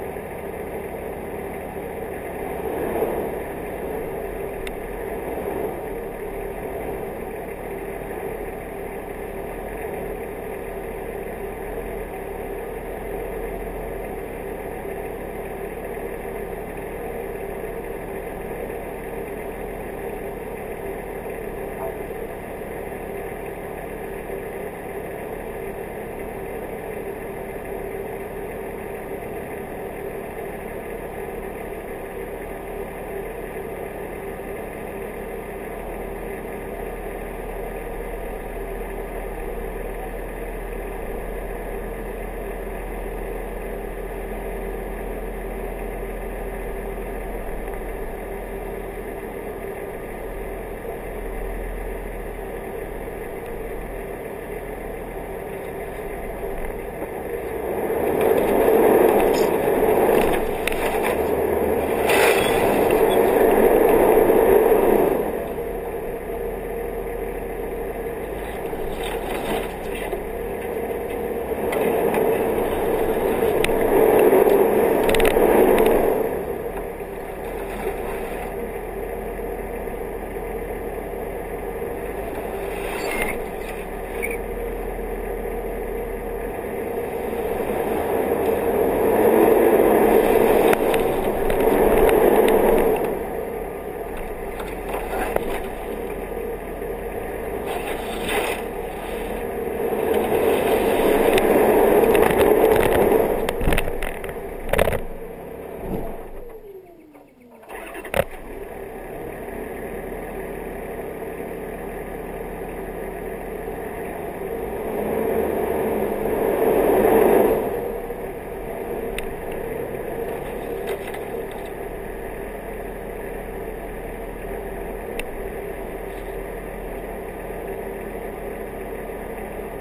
you